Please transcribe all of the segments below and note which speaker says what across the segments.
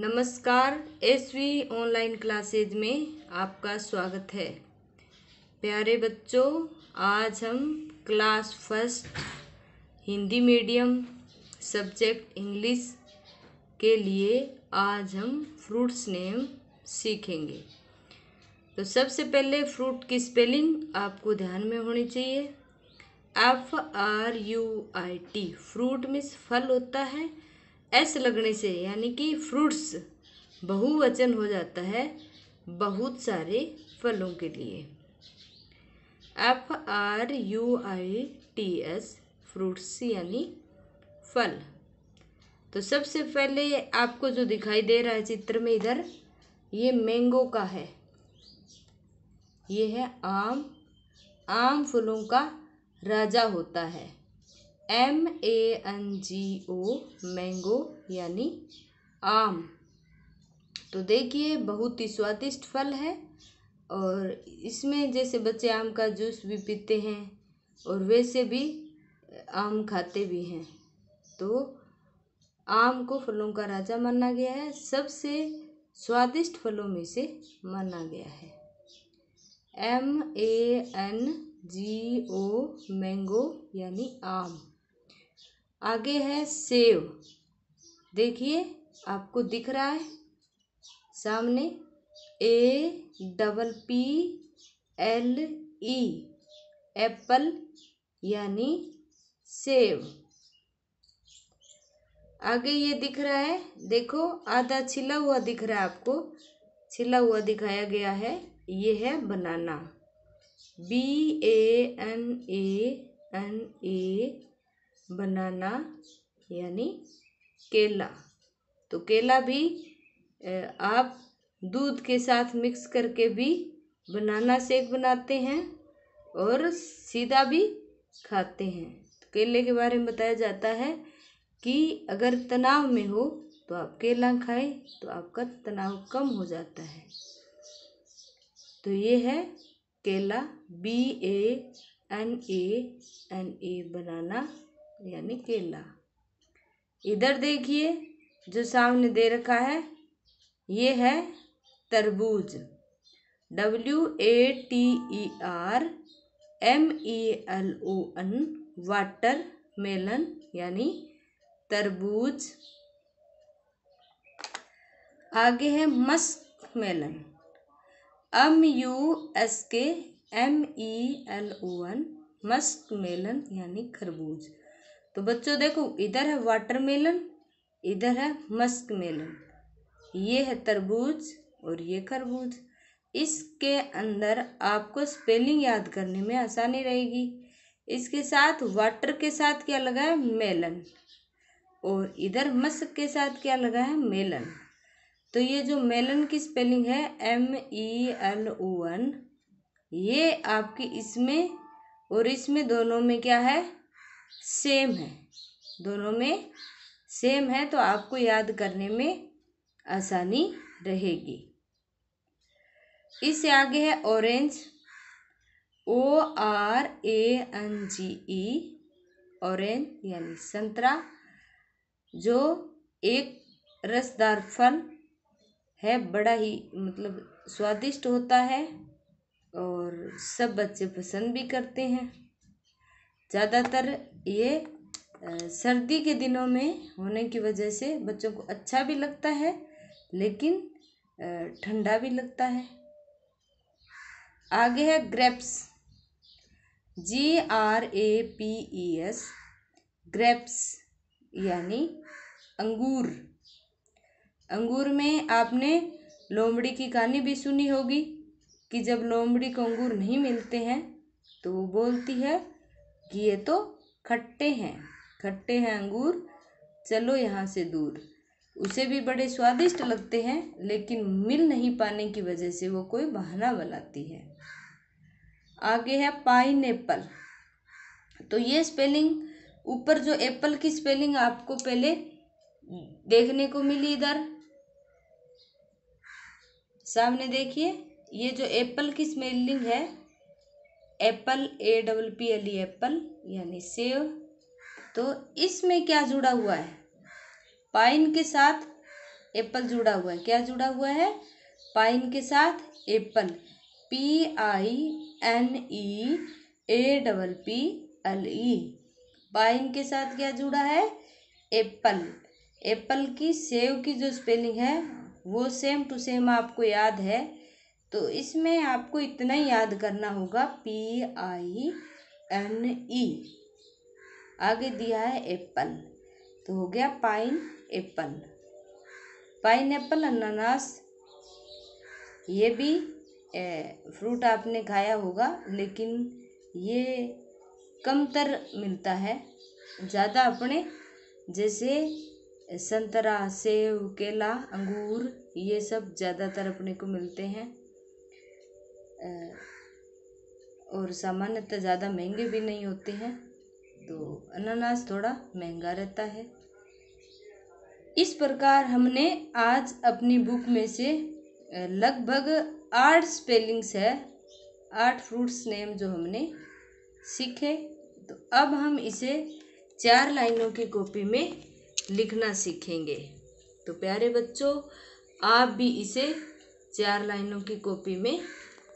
Speaker 1: नमस्कार, SV online classes में आपका स्वागत है। प्यारे बच्चों, आज हम class first Hindi medium subject English के लिए आज हम फ्रूट्स नेम सीखेंगे। तो सबसे पहले फ्रूट की स्पेलिंग आपको ध्यान में होनी चाहिए। F R U I T fruit means फल होता है। एस लगने से यानी कि फ्रूट्स बहुवचन हो जाता है बहुत सारे फलों के लिए। F R U I T S fruits यानी फल। तो सबसे पहले आपको जो दिखाई दे रहा है चित्र में इधर, ये मैंगो का है। ये है आम। आम फलों का राजा होता है। M A N G O mango यानी आम। तो देखिए, बहुत ही स्वादिष्ट फल है और इसमें जैसे बच्चे आम का जूस भी पीते हैं और वैसे भी आम खाते भी हैं। तो आम को फलों का राजा माना गया है, सबसे स्वादिष्ट फलों में से माना गया है। M A N G O mango यानी आम। आगे है सेव। देखिए, आपको दिख रहा है। सामने A, double P, L, E, apple, यानी सेव। आगे ये दिख रहा है। देखो, आधा छिला हुआ दिख रहा है आपको। छिला हुआ दिखाया गया है। ये है banana. B, A, N A N, A banana, यानी केला। तो केला भी आप दूध के साथ मिक्स करके भी बनाना शेक बनाते हैं और सीधा भी खाते हैं। तो केले के बारे में बताया जाता है कि अगर तनाव में हो तो आप केला खाएँ तो आपका तनाव कम हो जाता है। तो ये है केला B A N A N A banana. यानी केला। इधर देखिए, जो सामने दे रखा है, ये है तरबूज। W A T E R M E L O N watermelon यानी तरबूज। आगे है muskmelon M U S K M E L O N muskmelon यानी खरबूज। तो बच्चों देखो, इधर है वाटरमेलन इधर है मस्क मेलन ये है तरबूज और ये खरबूज। इसके अंदर आपको स्पेलिंग याद करने में आसानी रहेगी। इसके साथ वाटर के साथ क्या लगा है? मेलन और इधर मस्क के साथ क्या लगा है? मेलन तो ये जो मेलन की स्पेलिंग है M E L O N ये आपकी इसमें और इसमें दोनों में क्या है? सेम है। दोनों में सेम है तो आपको याद करने में आसानी रहेगी। इससे आगे है orange O R A N G E orange यानी संतरा, जो एक रसदार फल है, बड़ा ही मतलब स्वादिष्ट होता है और सब बच्चे पसंद भी करते हैं। ज़्यादातर ये सर्दी के दिनों में होने की वजह से बच्चों को अच्छा भी लगता है, लेकिन ठंडा भी लगता है। आगे है grapes. G R A P E S grapes यानी अंगूर। अंगूर में आपने लोमड़ी की कहानी भी सुनी होगी कि जब लोमड़ी को अंगूर नहीं मिलते हैं तो वो बोलती है कि ये तो खट्टे हैं खट्टे हैं अंगूर, चलो यहाँ से दूर। उसे भी बड़े स्वादिष्ट लगते हैं, लेकिन मिल नहीं पाने की वजह से वो कोई बहाना बनाती है। आगे है पाइन एप्पल तो ये स्पेलिंग, ऊपर जो एप्पल की स्पेलिंग आपको पहले देखने को मिली इधर। सामने देखिए, ये जो एप्पल की स्पेलिंग है apple A double P L E apple, यानी सेव। तो इसमें क्या जुड़ा हुआ है? पाइन के साथ एप्पल जुड़ा हुआ है। क्या जुड़ा हुआ है? पाइन के साथ apple. P I N E A double P L E pine के साथ क्या जुड़ा है? एप्पल। एप्पल की सेव की जो स्पेलिंग है, वो सेम टू सेम आपको याद है। तो इसमें आपको इतना ही याद करना होगा पी आई एन ई आगे दिया है एप्पल तो हो गया पाइन एप्पल पाइन एप्पल अनानास ये भी ए, फ्रूट आपने खाया होगा लेकिन ये कमतर मिलता है। ज़्यादा अपने जैसे संतरा सेब केला अंगूर ये सब ज़्यादातर अपने को मिलते हैं। और सामान्यतः ज़्यादा महँगे भी नहीं होते हैं तो अनानास थोड़ा महँगा रहता है। इस प्रकार हमने आज अपनी बुक में से लगभग आठ स्पेलिंग्स है, आठ फ्रूट्स नेम जो हमने सीखे। तो अब हम इसे चार लाइनों की कॉपी में लिखना सीखेंगे। तो प्यारे बच्चों, आप भी इसे चार लाइनों की कॉपी में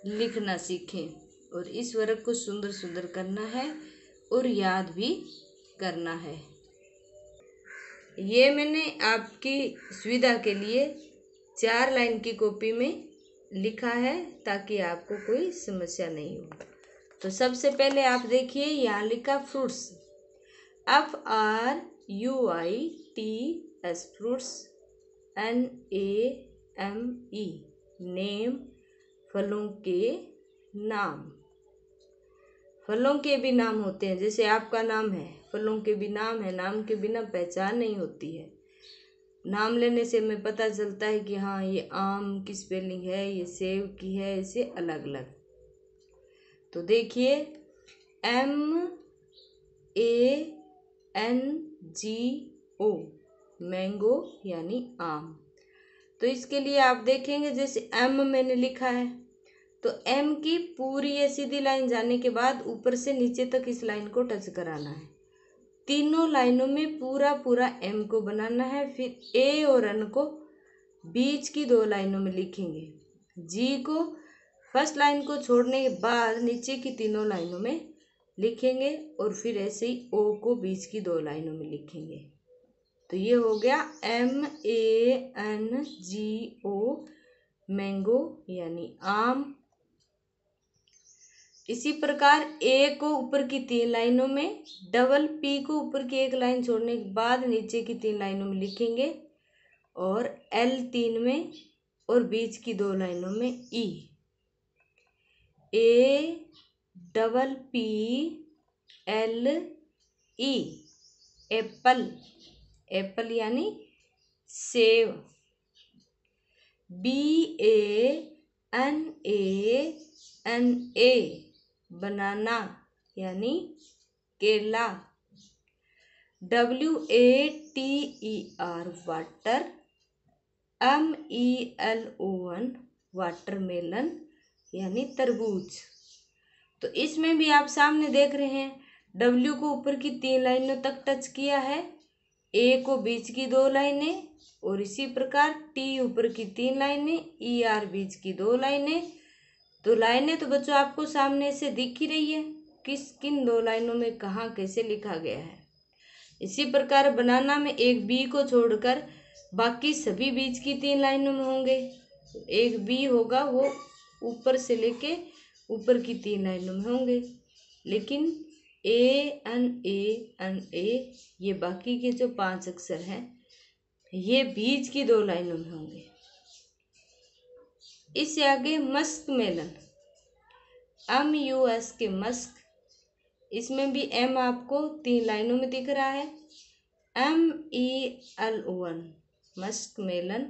Speaker 1: लिखना सीखें और इस वर्ग को सुंदर सुंदर करना है और याद भी करना है। ये मैंने आपकी सुविधा के लिए चार लाइन की कॉपी में लिखा है ताकि आपको कोई समस्या नहीं हो। तो सबसे पहले आप देखिए यहाँ लिखा fruits. F R U I T S fruits N A M E name फलों के नाम। फलों के भी नाम होते हैं, जैसे आपका नाम है, फलों के भी नाम है, नाम के बिना पहचान नहीं होती है। नाम लेने से हमें पता चलता है कि हाँ ये आम की स्पेलिंग है, ये सेब की है, इसे अलग अलग तो देखिए M A N G O mango यानी आम। तो इसके लिए आप देखेंगे, जैसे एम मैंने लिखा है तो एम की पूरी ये सीधी लाइन जाने के बाद ऊपर से नीचे तक इस लाइन को टच कराना है। तीनों लाइनों में पूरा पूरा एम को बनाना है, फिर ए और एन को बीच की दो लाइनों में लिखेंगे। जी को फ़र्स्ट लाइन को छोड़ने के बाद नीचे की तीनों लाइनों में लिखेंगे और फिर ऐसे ही ओ को बीच की दो लाइनों में लिखेंगे। तो ये हो गया M A N G O mango यानी आम। इसी प्रकार ए को ऊपर की तीन लाइनों में डबल पी को ऊपर की एक लाइन छोड़ने के बाद नीचे की तीन लाइनों में लिखेंगे और एल तीन में और बीच की दो लाइनों में E A double P L E apple apple यानी save. B A N A N A banana, यानी केला। W A T E R water M E L O N watermelon यानी तरबूज। तो इसमें भी आप सामने देख रहे हैं डब्ल्यू को ऊपर की तीन लाइनों तक टच किया है ए को बीच की दो लाइनें, और इसी प्रकार टी ऊपर की तीन लाइनें ई आर बीच की दो लाइनें तो लाइनें तो बच्चों आपको सामने से दिख ही रही है। किस, किन दो लाइनों में कहाँ कैसे लिखा गया है? इसी प्रकार बनाना में एक बी को छोड़कर बाकी सभी बीच की तीन लाइनों में होंगे। एक बी होगा, वो ऊपर से लेके ऊपर की तीन लाइनों में होंगे। लेकिन ए, एन ए एन, ए, ये बाकी के जो पाँच अक्षर हैं, ये बीच की दो लाइनों में होंगे। इससे आगे muskmelon. M U S K musk. इसमें भी एम आपको तीन लाइनों में दिख रहा है। M E L one muskmelon,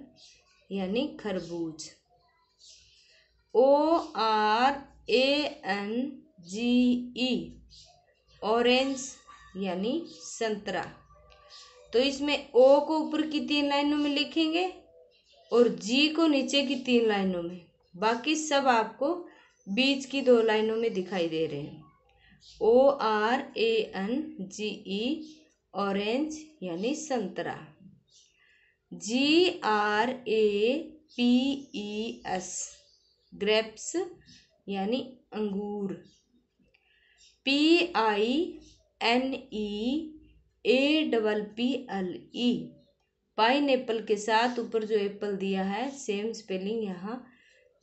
Speaker 1: यानी खरबूज। O R A N G E orange यानी संतरा। तो इसमें ओ को ऊपर की तीन लाइनों में लिखेंगे। और जी को नीचे की तीन लाइनों में। बाकी सब आपको बीच की दो लाइनों में दिखाई दे रहे हैं। O R A N G E orange यानी संतरा। G R A P E S grapes यानी अंगूर। P I N E A double P L E pineapple के साथ ऊपर जो एप्पल दिया है सेम स्पेलिंग यहाँ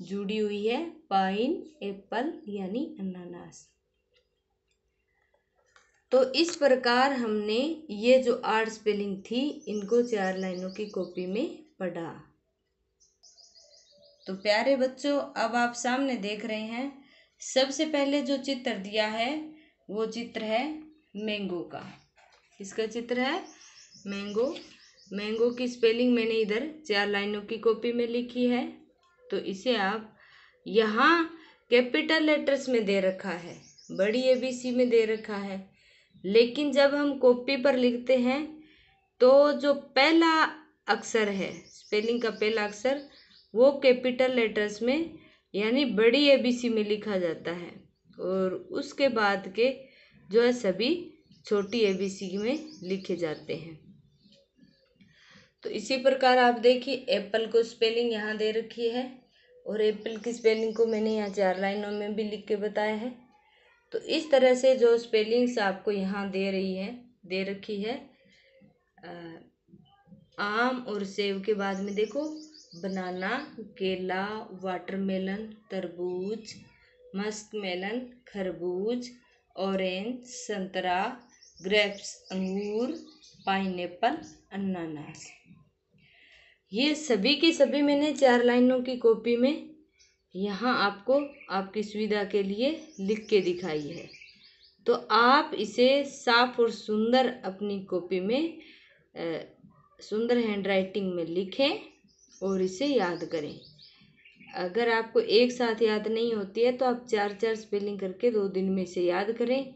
Speaker 1: जुड़ी हुई है पाइन एप्पल यानी अनानास। तो इस प्रकार हमने ये जो आर्ट स्पेलिंग थी, इनको चार लाइनों की कॉपी में पढ़ा। तो प्यारे बच्चों, अब आप सामने देख रहे हैं, सबसे पहले जो चित्र दिया है, वो चित्र है मैंगो का। किसका चित्र है? मैंगो मैंगो की स्पेलिंग मैंने इधर चार लाइनों की कॉपी में लिखी है। तो इसे आप यहाँ कैपिटल लेटर्स में दे रखा है, बड़ी ए बी सी में दे रखा है। लेकिन जब हम कॉपी पर लिखते हैं तो जो पहला अक्षर है स्पेलिंग का पहला अक्षर, वो कैपिटल लेटर्स में, यानी बड़ी ए बी सी में लिखा जाता है। और उसके बाद के जो है सभी छोटी ए बी सी में लिखे जाते हैं। तो इसी प्रकार आप देखिए एप्पल को स्पेलिंग यहाँ दे रखी है और एप्पल की स्पेलिंग को मैंने यहाँ चार लाइनों में भी लिख के बताया है। तो इस तरह से जो स्पेलिंग्स आपको यहाँ दे रही है, दे रखी है आम और सेब के बाद में देखो, बनाना, केला वाटरमेलन तरबूज मस्क मेलन खरबूज ऑरेंज संतरा ग्रेप्स अंगूर पाइनएप्पल अनानास। ये सभी की सभी मैंने चार लाइनों की कॉपी में यहाँ आपको आपकी सुविधा के लिए लिख के दिखाई है। तो आप इसे साफ़ और सुंदर अपनी कॉपी में सुंदर हैंडराइटिंग में लिखें और इसे याद करें। अगर आपको एक साथ याद नहीं होती है तो आप चार चार स्पेलिंग करके दो दिन में इसे याद करें,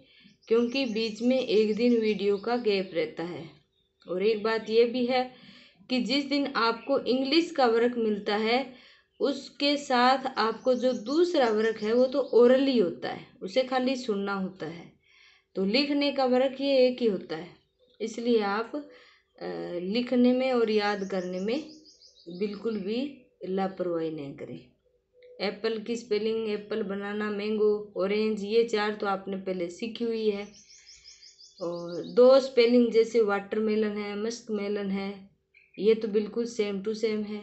Speaker 1: क्योंकि बीच में एक दिन वीडियो का गैप रहता है। और एक बात यह भी है कि जिस दिन आपको इंग्लिश का वर्क मिलता है, उसके साथ आपको जो दूसरा वर्क है, वो तो ओरली होता है, उसे खाली सुनना होता है। तो लिखने का वर्क ये एक ही होता है। इसलिए आप लिखने में और याद करने में बिल्कुल भी लापरवाही नहीं करें। एप्पल की spelling, apple banana, mango orange ये चार तो आपने पहले सीखी हुई है। और दो स्पेलिंग जैसे वाटरमेलन है मस्क मेलन है ये तो बिल्कुल सेम टू सेम है।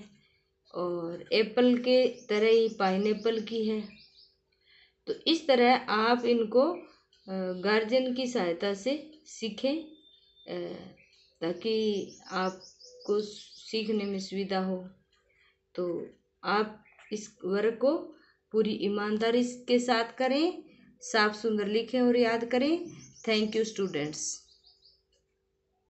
Speaker 1: और एप्पल के तरह ही पाइनएप्पल की है। तो इस तरह आप इनको गार्जियन की सहायता से सीखें ताकि आपको सीखने में सुविधा हो। तो आप इस वर्क को पूरी ईमानदारी के साथ करें, साफ़ सुंदर लिखें और याद करें। Thank you students